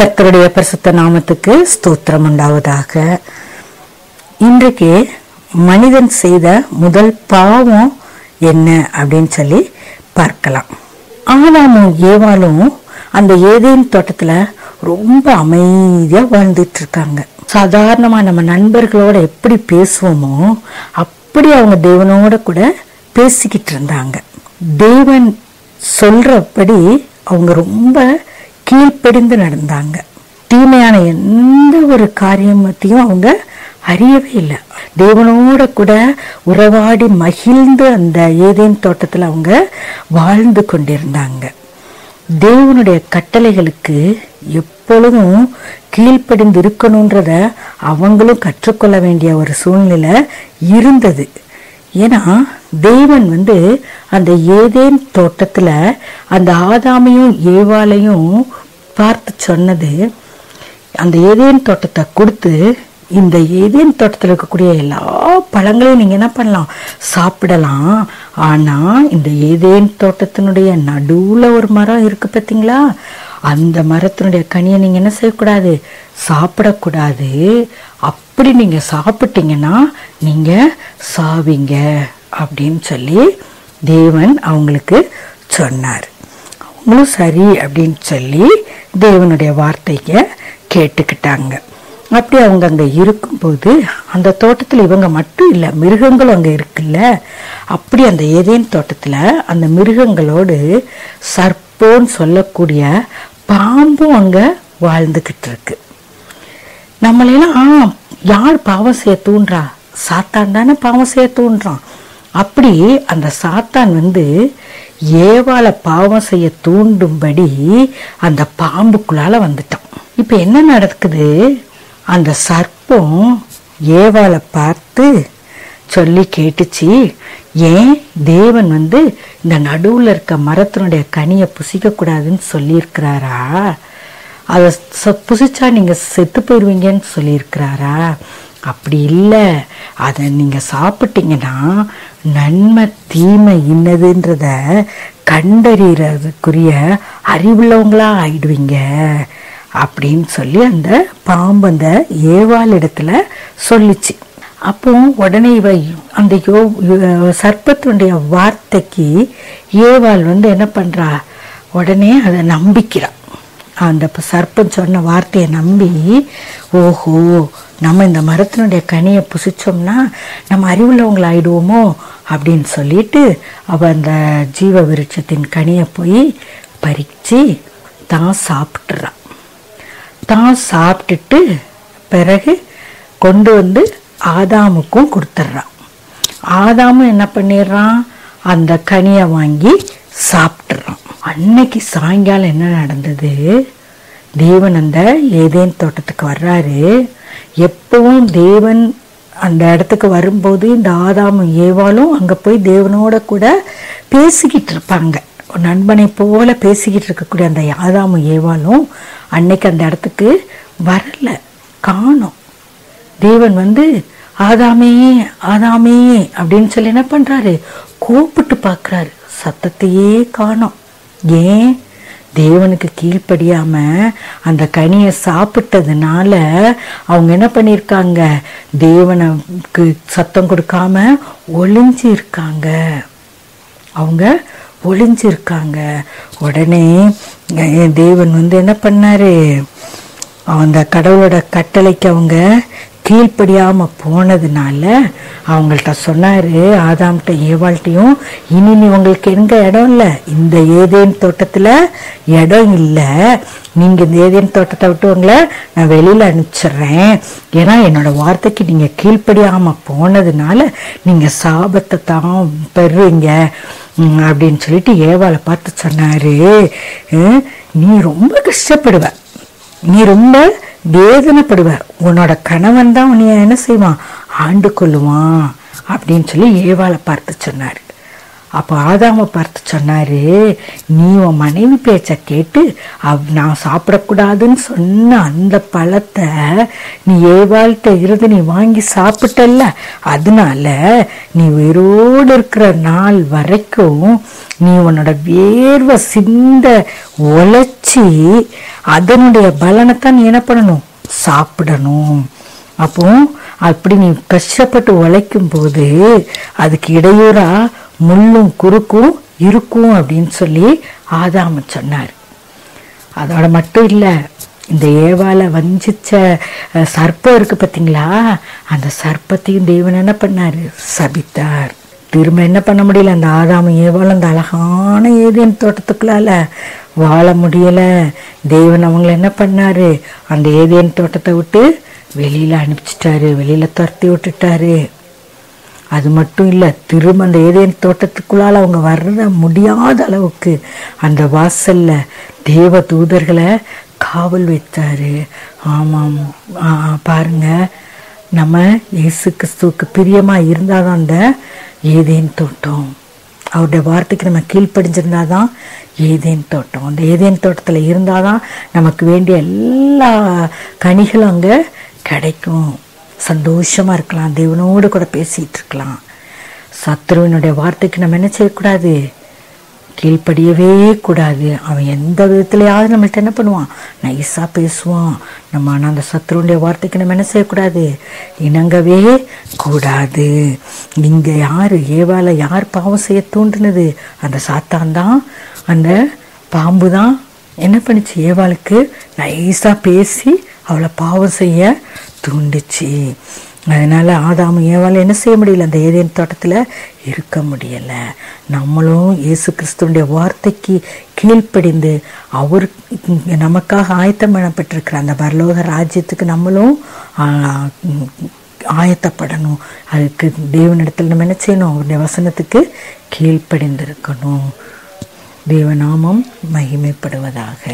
கர்த்தருடைய பரிசுத்த நாமத்துக்கு ஸ்தோத்திரம் உண்டாவதாக. இன்றைக்கு மனிதன் செய்த முதல் பாவம் என்ன அப்படின்னு சொல்லி பார்க்கலாம். ஆனாமும் ஏவாலும் அந்த ஏதேன் தோட்டத்துல ரொம்ப அமைதியா வாழ்ந்துட்டு இருக்காங்க சாதாரணமா நம்ம நண்பர்களோட எப்படி பேசுவோமோ அப்படி அவங்க தேவனோட கூட பேசிக்கிட்டு இருந்தாங்க. தேவன் சொல்றபடி அவங்க ரொம்ப கீழ்ப்படிந்து நடந்தாங்க. தீமையான எந்த ஒரு காரியத்தையும் அவங்க அறியவே இல்லை. தேவனோட கூட உறவாடி மகிழ்ந்து அந்த ஏதேன் தோட்டத்தில் அவங்க வாழ்ந்து கொண்டிருந்தாங்க. தேவனுடைய கட்டளைகளுக்கு எப்பொழுதும் கீழ்ப்படிந்து இருக்கணுன்றத அவங்களும் கற்றுக்கொள்ள வேண்டிய ஒரு சூழ்நிலை இருந்தது. ஏன்னா தேவன் வந்து அந்த ஏதேன் தோட்டத்தில் அந்த ஆதாமையும் ஏவாலையும் பார்த்து சொன்னது அந்த ஏதேன் தோட்டத்தை கொடுத்து இந்த ஏதேன் தோட்டத்தில் இருக்கக்கூடிய எல்லா பழங்களையும் நீங்கள் என்ன பண்ணலாம்? சாப்பிடலாம். ஆனால் இந்த ஏதேன் தோட்டத்தினுடைய நடுவில் ஒரு மரம் இருக்குது பார்த்தீங்களா அந்த மரத்தினுடைய கனியை நீங்கள் என்ன செய்யக்கூடாது? சாப்பிடக்கூடாது. அப்படி நீங்கள் சாப்பிட்டீங்கன்னா நீங்கள் சாவீங்க. அப்படின்னு சொல்லி தேவன் அவங்களுக்கு சொன்னார். அவங்களும் சரி அப்படின்னு சொல்லி தேவனுடைய வார்த்தையை கேட்டுக்கிட்டாங்க. அப்படி அவங்க அங்க இருக்கும்போது அந்த தோட்டத்துல இவங்க மட்டும் இல்லை மிருகங்களும் அங்க இருக்குல்ல? அப்படி அந்த ஏதேன் தோட்டத்துல அந்த மிருகங்களோடு சர்ப்போன்னு சொல்லக்கூடிய பாம்பும் அங்க வாழ்ந்துகிட்டு இருக்கு. நம்மளையெல்லாம் யார் பாவம் செய்ய தூண்டுறா சாத்தான் தானே பாவம் செய்ய தூண்டுறான் அப்படி அந்த சாத்தான் வந்து ஏவால பாவம் செய்ய தூண்டும்படி அந்த பாம்புக்குள்ளால வந்துட்டான். இப்போ என்ன நடக்குது? அந்த சர்ப்பம் ஏவாளை பார்த்து சொல்லி கேட்டுச்சு ஏன் தேவன் வந்து இந்த நடுவில் இருக்க மரத்தினுடைய கனியை புசிக்கக்கூடாதுன்னு சொல்லியிருக்கிறாரா? அதை புசிச்சா நீங்கள் செத்து போயிடுவீங்கன்னு சொல்லியிருக்கிறாரா? அப்படி இல்லை. அதை நீங்கள் சாப்பிட்டீங்கன்னா நன்மை தீமை இன்னதுன்றத கண்டறிகிறதுக்குரிய அறிவுள்ளவங்களா ஆயிடுவீங்க. அப்படின்னு சொல்லி அந்த பாம்பு அந்த ஏவாள் இடத்துல சொல்லிச்சு. அப்போ உடனே இவ அந்த யோ சர்ப்பத்தினுடைய வார்த்தைக்கு ஏவாள் வந்து என்ன பண்ணுறா உடனே அதை நம்பிக்கிறா. அந்த சர்ப்பம் சொன்ன வார்த்தையை நம்பி ஓஹோ நம்ம இந்த மரத்தினுடைய கனியை புசிச்சோம்னா நம்ம அறிவுள்ளவங்களை ஆயிடுவோமோ அப்படின்னு சொல்லிட்டு அவள் அந்த ஜீவ விருட்சத்தின் கனியை போய் பறித்து தான் சாப்பிட்றான் தான் சாப்பிட்டுட்டு பிறகு கொண்டு வந்து ஆதாமுக்கும் கொடுத்துட்றான் ஆதாமும் என்ன பண்ணிடுறான்? அந்த கனியை வாங்கி சாப்பிட்டு அன்னைக்கு சாயங்காலம் என்ன நடந்தது? தேவன் அந்த ஏதேன் தோட்டத்துக்கு வர்றாரு. எப்பவும் தேவன் அந்த இடத்துக்கு வரும்போது இந்த ஆதாமும் ஏவாலும் அங்கே போய் தேவனோட கூட பேசிக்கிட்டு இருப்பாங்க. ஒரு நண்பனை போல பேசிக்கிட்டு இருக்கக்கூடிய அந்த ஆதாமும் ஏவாளும் அன்னைக்கு அந்த இடத்துக்கு வரல. காணோம். தேவன் வந்து ஆதாமே ஆதாமே அப்படின்னு சொல்லி என்ன பண்ணுறாரு கூப்பிட்டு பார்க்குறாரு. சத்தத்தையே காணும். ஏன் தேவனுக்கு கீழ்ப்படியாம அந்த கனியை சாப்பிட்டதுனால அவங்க என்ன பண்ணியிருக்காங்க? தேவனுக்கு சத்தம் கொடுக்காம ஒளிஞ்சு இருக்காங்க அவங்க ஒளிஞ்சிருக்காங்க. உடனே தேவன் வந்து என்ன பண்ணாரு? அந்த கடவுளோட கட்டளைக்கு அவங்க கீழ்ப்படியாமல் போனதுனால அவங்கள்ட்ட சொன்னார் ஆதாம்கிட்ட ஏவாள்கிட்டையும் இனி நீ உங்களுக்கு எங்க இடம் இல்லை? இந்த ஏதேன் தோட்டத்தில் இடம் இல்லை. நீங்கள் இந்த ஏதேன் தோட்டத்தை விட்டு உங்களை நான் வெளியில் அனுப்பிச்சிடுறேன். ஏன்னா என்னோடய வார்த்தைக்கு நீங்கள் கீழ்ப்படியாமல் போனதுனால நீங்கள் சாபத்தை தான் பெறுவீங்க அப்படின்னு சொல்லிட்டு ஏவாளை பார்த்து சொன்னார். நீ ரொம்ப கஷ்டப்படுவ. நீ ரொம்ப வேதனைப்படுவ உன்னோட கணவன் தான் உன்னை என்ன செய்வான்? ஆண்டு கொள்ளுவான் அப்படின்னு சொல்லி ஏவாளை பார்த்து சொன்னாரு. அப்போ ஆதாம பார்த்து சொன்னாரு நீ உன் மனைவி பேச்ச கேட்டு அவ் நான் சாப்பிடக்கூடாதுன்னு சொன்ன அந்த பழத்தை நீ ஏவாள்கிட்ட இருந்து நீ வாங்கி சாப்பிட்டல்ல. அதனால நீ உயிரோடு இருக்கிற நாள் வரைக்கும் நீ உன்னோட வேர்வை சிந்த உழைச்சி அதனுடைய பலனைத்தான் நீ என்ன பண்ணணும்? சாப்பிடணும். அப்போ அப்படி நீ கஷ்டப்பட்டு உழைக்கும் போது அதுக்கு இடையூறா முள்ளும் குறுக்கும் இருக்கும் அப்படின்னு சொல்லி ஆதாம சொன்னார். அதோட மட்டும் இல்லை இந்த ஏவால வஞ்சிச்ச சர்ப்பம் இருக்கு பார்த்தீங்களா அந்த சர்ப்பத்தையும் தேவன் என்ன பண்ணார்? சபித்தார். திரும்ப என்ன பண்ண முடியல? அந்த ஆதாமும் ஏவாலும் அந்த அழகான ஏதேன் தோட்டத்துக்குள்ளால வாழ முடியல. தேவன் அவங்கள என்ன பண்ணாரு? அந்த ஏதேன் தோட்டத்தை விட்டு வெளியில அனுப்பிச்சிட்டாரு. வெளியில துரத்தி விட்டுட்டாரு. அது மட்டும் இல்லை திரும்ப அந்த ஏதேன் தோட்டத்துக்குள்ளால அவங்க வர்ற முடியாத அளவுக்கு அந்த வாசல்ல தேவ தூதர்களை காவல் வைத்தாரு. ஆமாம். பாருங்கள் பாருங்க. நம்ம இயேசு கிறிஸ்துவுக்கு இருந்தால் தான் அந்த ஏதேன் தோட்டம். அவருடைய வார்த்தைக்கு நம்ம கீழ்ப்படிஞ்சிருந்தாதான் ஏதேன் தோட்டம். அந்த ஏதேன் தோட்டத்தில் இருந்தால் தான் நமக்கு வேண்டிய எல்லா கனிகளும் அங்கே கிடைக்கும். சந்தோஷமாக இருக்கலாம். தேவனோடு கூட பேசிகிட்டு இருக்கலாம். சத்ருவினுடைய வார்த்தைக்கு நம்ம என்ன செய்யக்கூடாது? கீழ்ப்படியவே கூடாது. அவன் எந்த விதத்துலையாவது நம்மள்ட்ட என்ன பண்ணுவான்? நைஸாக பேசுவான். நம்ம ஆனால் அந்த சத்ருடைய வார்த்தைக்கு நம்ம என்ன செய்யக்கூடாது? இணங்கவே கூடாது. இங்கே யார்? ஏவால யார் பாவம் செய்ய தூண்டுனது? அந்த சாத்தான் தான் அந்த பாம்பு தான் என்ன பண்ணுச்சு? ஏவாளுக்கு நைஸாக பேசி அவளை பாவம் செய்ய தூண்டுச்சு. அதனால் ஆதாமும் ஏவாலும் என்ன செய்ய முடியல? அந்த ஏதேன் தோட்டத்தில் இருக்க முடியலை. நம்மளும் இயேசு கிறிஸ்துவனுடைய வார்த்தைக்கு கீழ்ப்படிந்து அவர் நமக்காக ஆயத்தம் பண்ணப்பட்டிருக்கிற அந்த பரலோக ராஜ்யத்துக்கு நம்மளும் ஆயத்தப்படணும். அதுக்கு தேவனிடத்தில் நம்ம என்ன செய்யணும்? அவருடைய வசனத்துக்கு கீழ்ப்படிந்திருக்கணும். தேவநாமம் மகிமைப்படுவதாக.